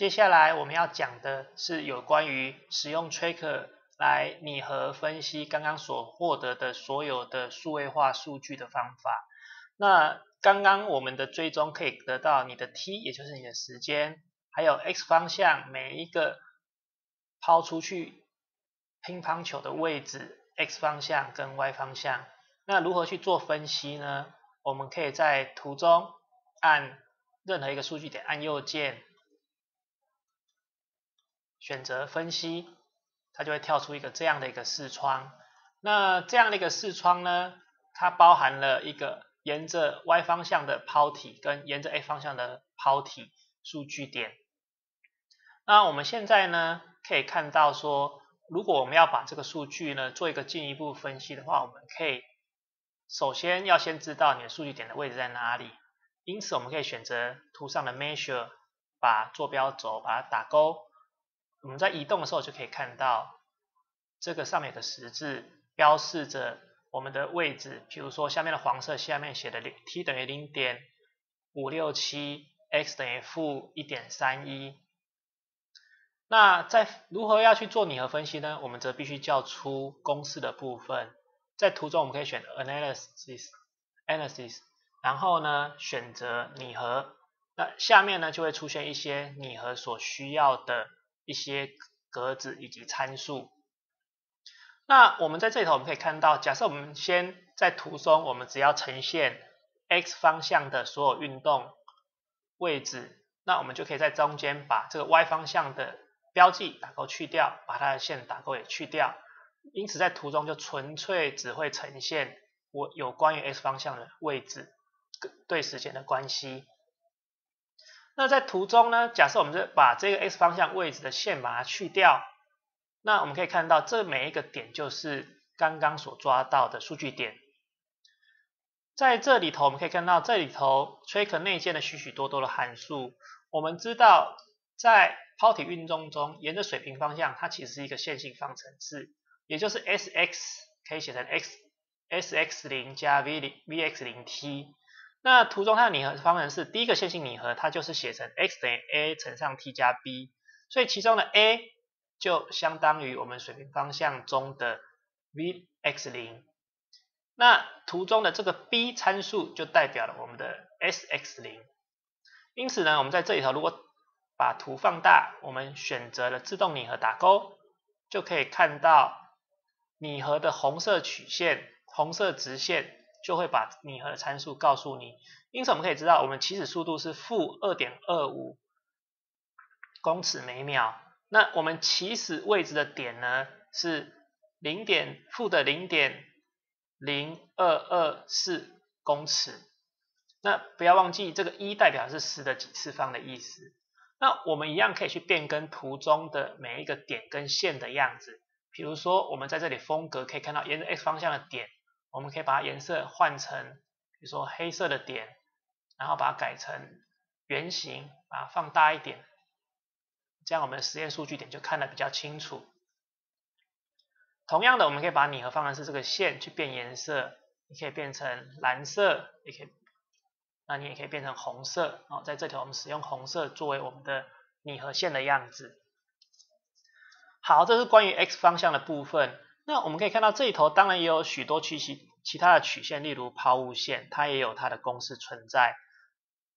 接下来我们要讲的是有关于使用 Tracker 来拟合分析刚刚所获得的所有的数位化数据的方法。那刚刚我们的追踪可以得到你的 t，也就是你的时间，还有 x 方向每一个抛出去乒乓球的位置，x 方向跟 y 方向。那如何去做分析呢？我们可以在图中按任何一个数据点，按右键选择分析，它就会跳出一个这样的一个视窗。那这样的一个视窗呢，它包含了一个。沿着 y 方向的抛体跟沿着 x 方向的抛体数据点，那我们现在呢可以看到说，如果我们要把这个数据呢做一个进一步分析的话，我们可以首先要先知道你的数据点的位置在哪里。因此，我们可以选择图上的 measure，把坐标轴把它打勾。我们在移动的时候就可以看到这个上面的十字标示着。我们的位置，比如说下面的黄色下面写的 t 等于零点五六七，x 等于负一点三一。那在如何要去做拟合分析呢？我们则必须叫出公式的部分。在图中我们可以选 analysis，analysis，然后呢选择拟合。那下面呢就会出现一些拟合所需要的一些格子以及参数。那我们在这里头，我们可以看到，假设我们先在图中，我们只要呈现 x 方向的所有运动位置，那我们就可以在中间把这个 y 方向的标记打勾去掉，把它的线打勾也去掉。因此，在图中就纯粹只会呈现我有关于 x 方向的位置对时间的关系。那在图中呢，假设我们是把这个 x 方向位置的线把它去掉。那我们可以看到，这每一个点就是刚刚所抓到的数据点。在这里头，我们可以看到这里头 track 内建的许许多多的函数。我们知道，在抛体运动中，沿着水平方向，它其实是一个线性方程式，也就是 s(x) 可以写成 x s(x 零加 v 零 v(x 零 t)。那图中它的拟合方程式，第一个线性拟合，它就是写成 x 等于 a 乘上 t 加 b，所以其中的 a 就相当于我们水平方向中的 v(x 零)，那图中的这个 b 参数就代表了我们的 s(x 零)。因此呢，我们在这里头如果把图放大，我们选择了自动拟合打勾，就可以看到拟合的红色曲线、红色直线就会把拟合的参数告诉你。因此我们可以知道，我们起始速度是负二点二五公尺每秒。那我们起始位置的点呢是零点负的零点零二二四公尺。那不要忘记这个一代表是十的几次方的意思。那我们一样可以去变更图中的每一个点跟线的样子。比如说我们在这里风格可以看到沿着 x 方向的点，我们可以把颜色换成比如说黑色的点，然后把它改成圆形，把它放大一点。这样我们的实验数据点就看得比较清楚。同样的，我们可以把拟合方程式这个线去变颜色，你可以变成蓝色，也可以，那你也可以变成红色。哦，在这条我们使用红色作为我们的拟合线的样子。好，这是关于 x 方向的部分。那我们可以看到这里头当然也有许多曲其其他的曲线，例如抛物线，它也有它的公式存在。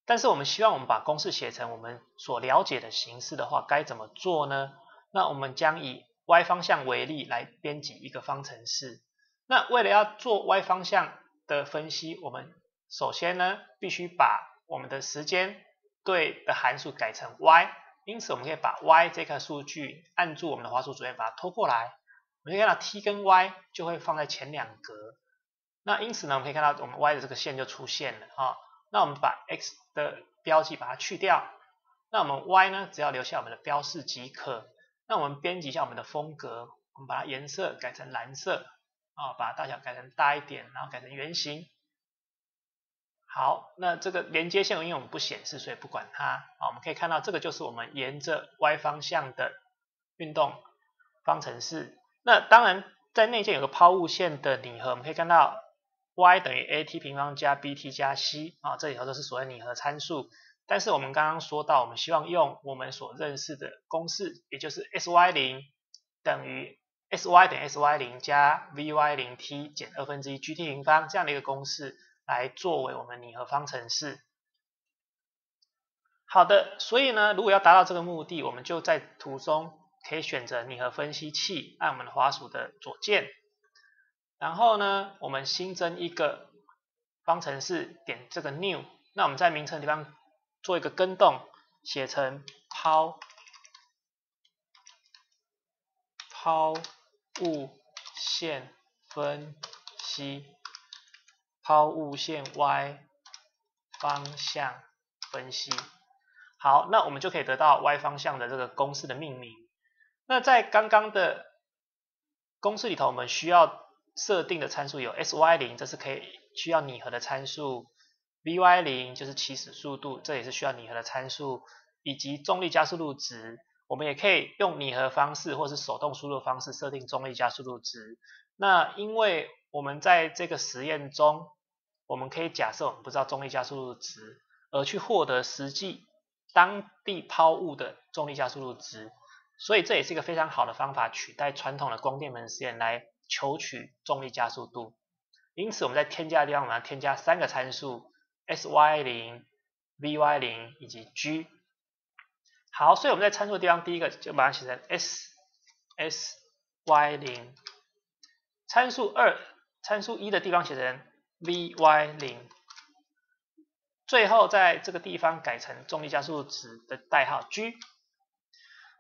但是我们希望我们把公式写成我们所了解的形式的话，该怎么做呢？那我们将以 y 方向为例来编辑一个方程式。那为了要做 y 方向的分析，我们首先呢必须把我们的时间对的函数改成 y。因此我们可以把 y 这个数据按住我们的滑鼠左键把它拖过来，我们可以看到 t 跟 y 就会放在前两格。那因此呢，我们可以看到我们 y 的这个线就出现了啊。那我们把 x 的标记把它去掉，那我们 y 呢，只要留下我们的标示即可。那我们编辑一下我们的风格，我们把它颜色改成蓝色，啊，把大小改成大一点，然后改成圆形。好，那这个连接线因为我们不显示，所以不管它。啊，我们可以看到这个就是我们沿着 y 方向的运动方程式。那当然在内建有个抛物线的拟合，我们可以看到。y 等于 a t 平方加 b t 加 c 啊，这里头都是所谓拟合参数。但是我们刚刚说到，我们希望用我们所认识的公式，也就是 sy 零等于 sy 等于 sy 零加 vy 零 t 减二分之一 gt 平方这样的一个公式来作为我们拟合方程式。好的，所以呢，如果要达到这个目的，我们就在图中可以选择拟合分析器，按我们滑鼠的左键，然后呢，我们新增一个方程式，点这个 new，那我们在名称地方做一个更动，写成抛抛物线分析，抛物线 y 方向分析。好，那我们就可以得到 y 方向的这个公式的命名。那在刚刚的公式里头，我们需要设定的参数有 sy 零，这是可以需要拟合的参数；vy 零就是起始速度，这也是需要拟合的参数；以及重力加速度值，我们也可以用拟合方式或是手动输入方式设定重力加速度值。那因为我们在这个实验中，我们可以假设我们不知道重力加速度值，而去获得实际。当地抛物的重力加速度值，所以这也是一个非常好的方法，取代传统的光电门实验来求取重力加速度。因此，我们在添加的地方，我们要添加三个参数：sy 零、vy 零以及 g。好，所以我们在参数的地方，第一个就把它写成 ssy 零。参数二、参数一的地方写成 vy 零。最后在这个地方改成重力加速值的代号 g。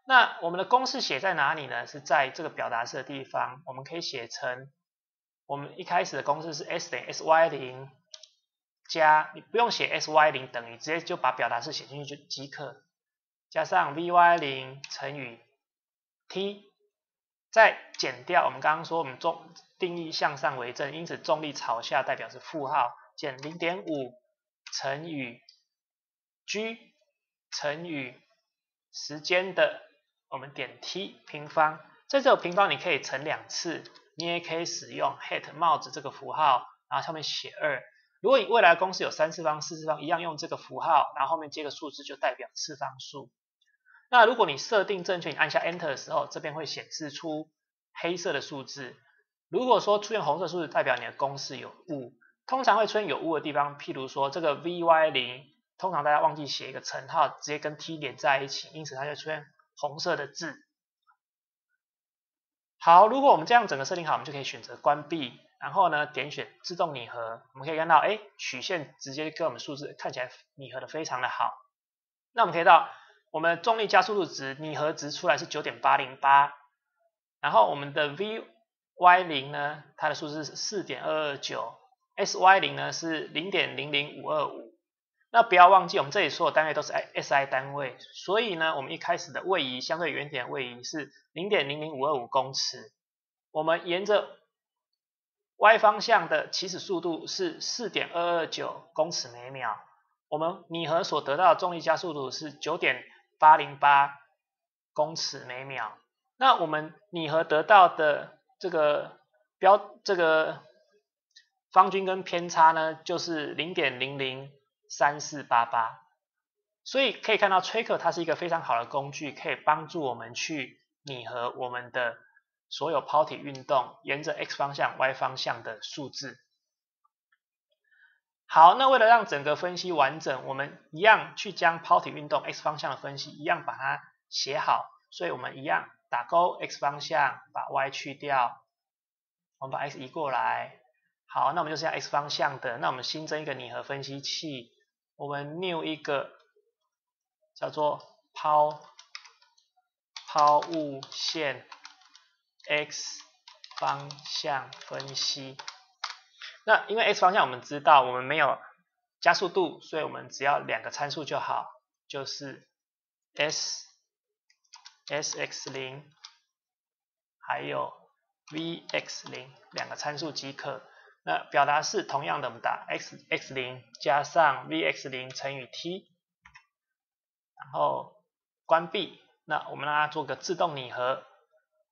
那我们的公式写在哪里呢？是在这个表达式的地方，我们可以写成我们一开始的公式是 s 等于 sy 零加，你不用写 sy 零等于，直接就把表达式写进去就即可，加上 vy 零乘以 t，再减掉我们刚刚说我们重定义向上为正，因此重力朝下代表是负号，减零点五。乘以 g 乘以时间的我们点 t 平方，在这个平方你可以乘两次，你也可以使用 hat 帽子这个符号，然后上面写二。如果你未来公式有三次方、四次方，一样用这个符号，然后后面接个数字就代表次方数。那如果你设定正确，你按下 Enter 的时候，这边会显示出黑色的数字。如果说出现红色数字，代表你的公式有误。通常会出现有误的地方，譬如说这个 vy 零，通常大家忘记写一个乘号，直接跟 t 连在一起，因此它就出现红色的字。好，如果我们这样整个设定好，我们就可以选择关闭，然后呢点选自动拟合，我们可以看到，哎，曲线直接跟我们数字看起来拟合的非常的好。那我们可以到我们重力加速度值拟合值出来是九点八零八，然后我们的 vy 零呢，它的数字是四点二二九。sy 零呢是零点零零五二五，那不要忘记我们这里所有单位都是 SI 单位，所以呢我们一开始的位移相对原点位移是零点零零五二五公尺，我们沿着 y 方向的起始速度是四点二二九公尺每秒，我们拟合所得到的重力加速度是九点八零八公尺每秒，那我们拟合得到的这个标这个。方均跟偏差呢，就是零点零零三四八八，所以可以看到 Tracker 它是一个非常好的工具，可以帮助我们去拟合我们的所有抛体运动，沿着 x 方向、y 方向的数字。好，那为了让整个分析完整，我们一样去将抛体运动 x 方向的分析一样把它写好，所以我们一样打勾 x 方向，把 y 去掉，我们把 x 移过来。好，那我们就是要 x 方向的，那我们新增一个拟合分析器，我们 new 一个叫做抛抛物线 x 方向分析。那因为 x 方向我们知道我们没有加速度，所以我们只要两个参数就好，就是 s s x 零还有 v x 零两个参数即可。那表达式同样的我们打 xx 零加上 vx 零乘以 t 然后关闭那我们让它做个自动拟合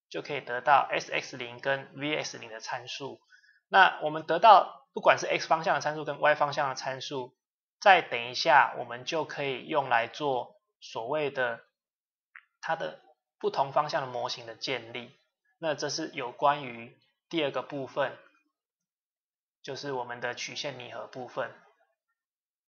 就可以得到 sx 零跟 vs 零的参数。那我们得到不管是 x 方向的参数跟 y 方向的参数再等一下我们就可以用来做所谓的它的不同方向的模型的建立。那这是有关于第二个部分就是我们的曲线拟合部分。